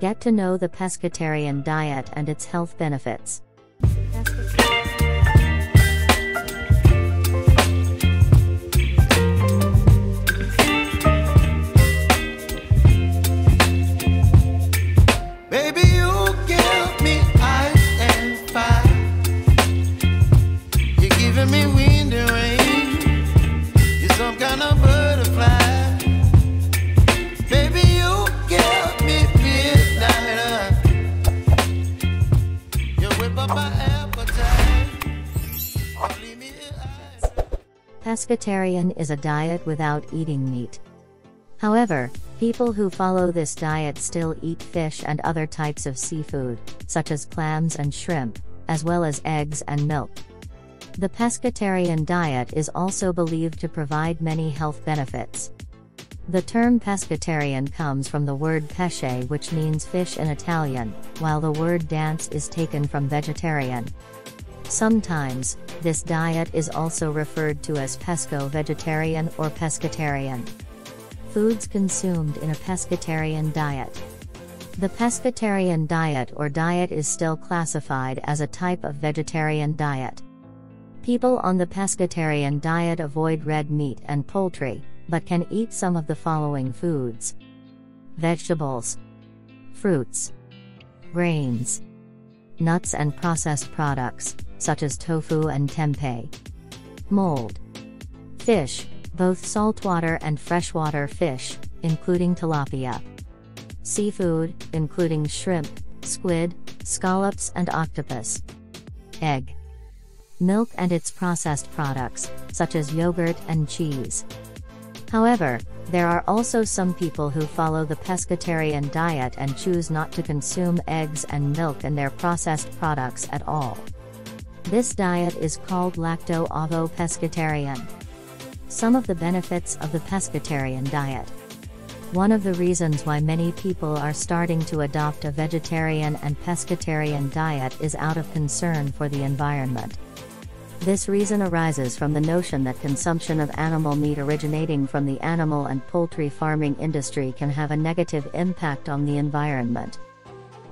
Get to know the pescatarian diet and its health benefits. Pescatarian is a diet without eating meat. However, people who follow this diet still eat fish and other types of seafood, such as clams and shrimp, as well as eggs and milk. The pescatarian diet is also believed to provide many health benefits. The term pescatarian comes from the word pesce, which means fish in Italian, while the word dance is taken from vegetarian. Sometimes, this diet is also referred to as pesco vegetarian or pescatarian. Foods consumed in a pescatarian diet. The pescatarian diet or diet is still classified as a type of vegetarian diet. People on the pescatarian diet avoid red meat and poultry, but can eat some of the following foods vegetables, fruits, grains, nuts and processed products, such as tofu and tempeh, mold, fish, both saltwater and freshwater fish, including tilapia, seafood, including shrimp, squid, scallops, and octopus, egg, milk and its processed products, such as yogurt and cheese. However, there are also some people who follow the pescatarian diet and choose not to consume eggs and milk and their processed products at all. This diet is called lacto-ovo pescatarian. Some of the benefits of the pescatarian diet. One of the reasons why many people are starting to adopt a vegetarian and pescatarian diet is out of concern for the environment. This reason arises from the notion that consumption of animal meat originating from the animal and poultry farming industry can have a negative impact on the environment.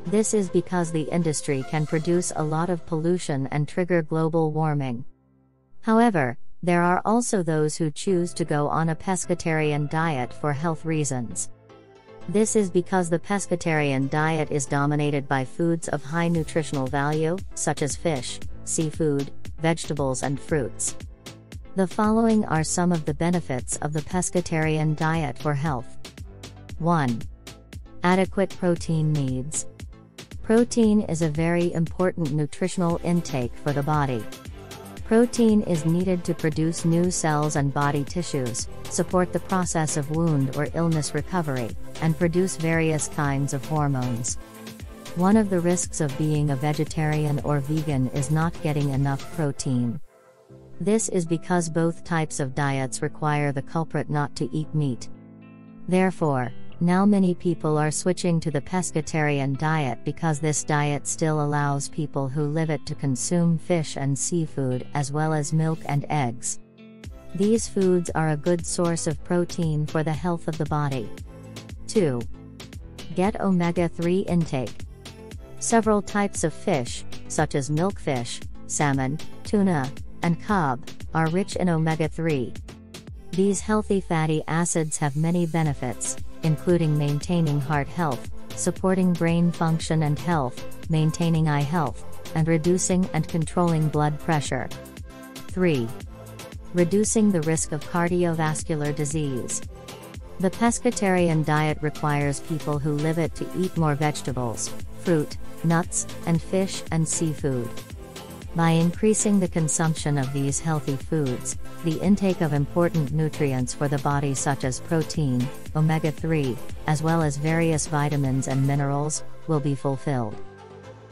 This is because the industry can produce a lot of pollution and trigger global warming. However, there are also those who choose to go on a pescatarian diet for health reasons. This is because the pescatarian diet is dominated by foods of high nutritional value, such as fish, seafood, vegetables, and fruits. The following are some of the benefits of the pescatarian diet for health 1. Adequate protein needs. Protein is a very important nutritional intake for the body. Protein is needed to produce new cells and body tissues, support the process of wound or illness recovery, and produce various kinds of hormones. One of the risks of being a vegetarian or vegan is not getting enough protein. This is because both types of diets require the culprit not to eat meat. Therefore, now many people are switching to the pescatarian diet because this diet still allows people who live it to consume fish and seafood as well as milk and eggs. These foods are a good source of protein for the health of the body. 2. Get omega 3 intake. Several types of fish, such as milkfish, salmon, tuna, and cob, are rich in omega 3. These healthy fatty acids have many benefits, including maintaining heart health, supporting brain function and health, maintaining eye health, and reducing and controlling blood pressure. 3. Reducing the risk of cardiovascular disease. The pescatarian diet requires people who live it to eat more vegetables, fruit, nuts, and fish and seafood. By increasing the consumption of these healthy foods, the intake of important nutrients for the body such as protein, omega 3, as well as various vitamins and minerals, will be fulfilled.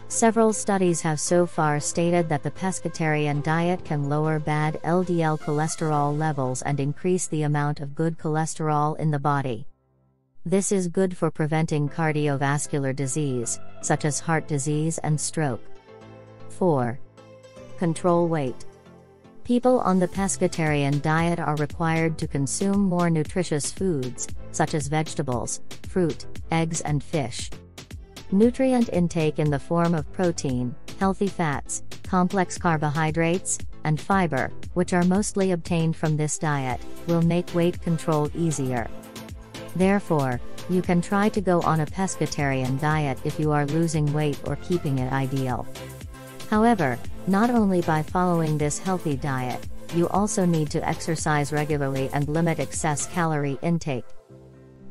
Several studies have so far stated that the pescatarian diet can lower bad LDL cholesterol levels and increase the amount of good cholesterol in the body. This is good for preventing cardiovascular disease, such as heart disease and stroke. 4. Control weight. People on the pescatarian diet are required to consume more nutritious foods, such as vegetables, fruit, eggs, and fish. Nutrient intake in the form of protein, healthy fats, complex carbohydrates, and fiber, which are mostly obtained from this diet, will make weight control easier. Therefore, you can try to go on a pescatarian diet if you are losing weight or keeping it ideal. However, not only by following this healthy diet, you also need to exercise regularly and limit excess calorie intake.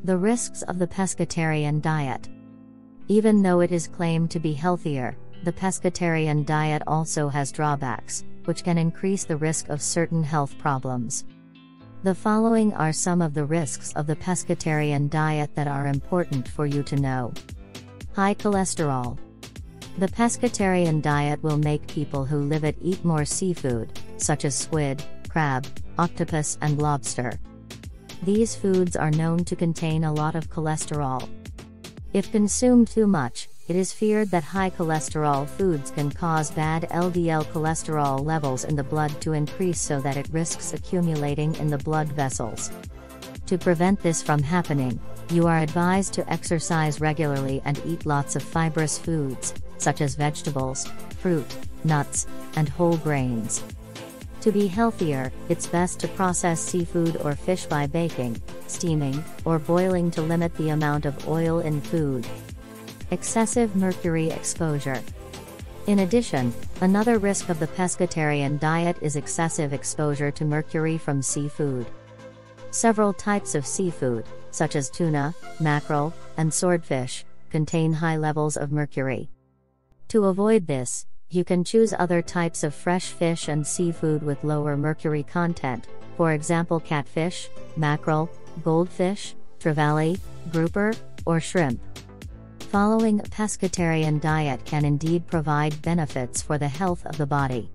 The risks of the pescatarian diet. Even though it is claimed to be healthier, the pescatarian diet also has drawbacks, which can increase the risk of certain health problems. The following are some of the risks of the pescatarian diet that are important for you to know. High cholesterol. The pescatarian diet will make people who live it eat more seafood, such as squid, crab, octopus, and lobster. These foods are known to contain a lot of cholesterol. If consumed too much, it is feared that high cholesterol foods can cause bad LDL cholesterol levels in the blood to increase so that it risks accumulating in the blood vessels. To prevent this from happening, you are advised to exercise regularly and eat lots of fibrous foods, such as vegetables, fruit, nuts, and whole grains. To be healthier, it's best to process seafood or fish by baking, steaming, or boiling to limit the amount of oil in food. Excessive mercury exposure. In addition, another risk of the pescatarian diet is excessive exposure to mercury from seafood. Several types of seafood, such as tuna, mackerel, and swordfish, contain high levels of mercury. To avoid this, you can choose other types of fresh fish and seafood with lower mercury content, for example catfish, mackerel, goldfish, trevally, grouper, or shrimp. Following a pescatarian diet can indeed provide benefits for the health of the body.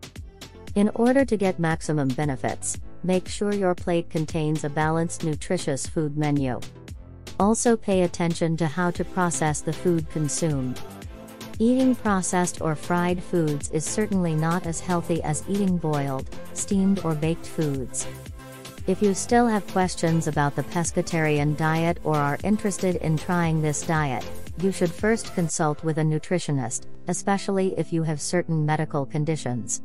In order to get maximum benefits, make sure your plate contains a balanced nutritious food menu. Also pay attention to how to process the food consumed. Eating processed or fried foods is certainly not as healthy as eating boiled, steamed or baked foods. If you still have questions about the pescatarian diet or are interested in trying this diet, you should first consult with a nutritionist, especially if you have certain medical conditions.